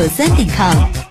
九三点 com。